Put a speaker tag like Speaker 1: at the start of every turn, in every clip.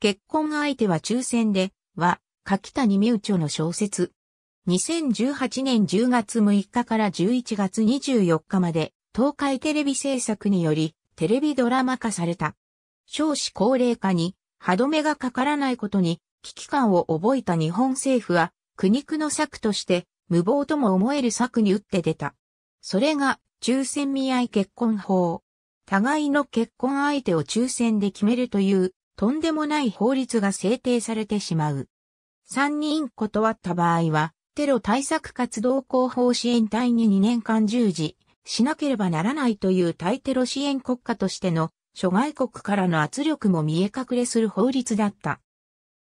Speaker 1: 結婚相手は抽選で、は、柿谷美宇の小説。2018年10月6日から11月24日まで、東海テレビ制作により、テレビドラマ化された。少子高齢化に、歯止めがかからないことに、危機感を覚えた日本政府は、苦肉の策として、無謀とも思える策に打って出た。それが、抽選見合い結婚法。互いの結婚相手を抽選で決めるという、とんでもない法律が制定されてしまう。三人断った場合は、テロ対策活動広報支援隊に2年間従事しなければならないという対テロ支援国家としての諸外国からの圧力も見え隠れする法律だった。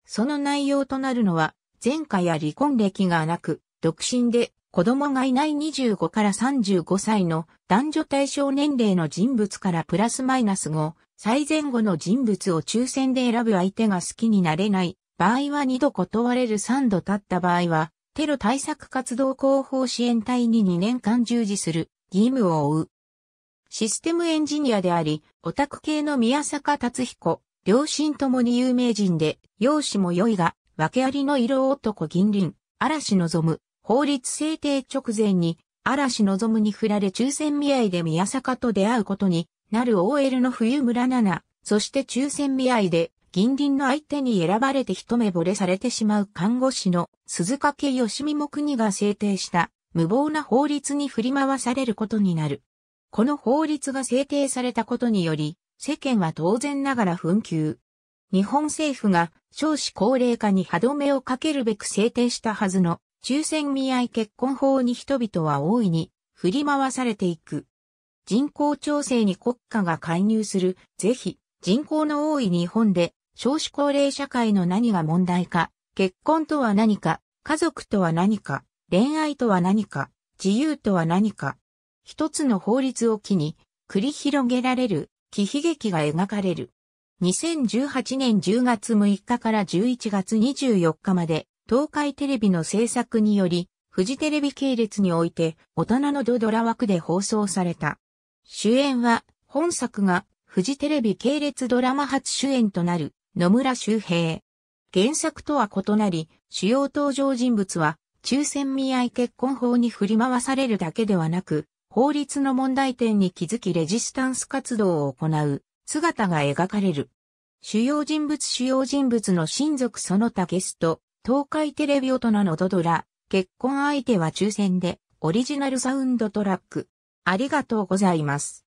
Speaker 1: その内容となるのは、前科や離婚歴がなく、独身で子供がいない25から35歳の男女対象年齢の人物からプラスマイナス5、最前後の人物を抽選で選ぶ相手が好きになれない。場合は2度断れる3度経った場合は、テロ対策活動広報支援隊に2年間従事する。義務を負う。システムエンジニアであり、オタク系の宮坂達彦、両親ともに有名人で、容姿も良いが、訳ありの色男銀輪、嵐望む、法律制定直前に、嵐望むに振られ抽選見合いで宮坂と出会うことに。なる OL の冬村奈々、そして抽選見合いで銀輪の相手に選ばれて一目惚れされてしまう看護師の鈴掛義美も国が制定した無謀な法律に振り回されることになる。この法律が制定されたことにより、世間は当然ながら紛糾。日本政府が少子高齢化に歯止めをかけるべく制定したはずの抽選見合い結婚法に人々は大いに振り回されていく。人口調整に国家が介入する、ぜひ、人口の多い日本で少子高齢社会の何が問題か、結婚とは何か、家族とは何か、恋愛とは何か、自由とは何か、一つの法律を機に繰り広げられる喜悲劇が描かれる。2018年10月6日から11月24日まで東海テレビの制作によりフジテレビ系列において大人のドドラ枠で放送された。主演は本作がフジテレビ系列ドラマ初主演となる野村周平。原作とは異なり主要登場人物は抽選見合い結婚法に振り回されるだけではなく法律の問題点に気づきレジスタンス活動を行う姿が描かれる。主要人物主要人物の親族その他ゲスト、東海テレビ大人のドドラ、結婚相手は抽選で、オリジナルサウンドトラック。ありがとうございます。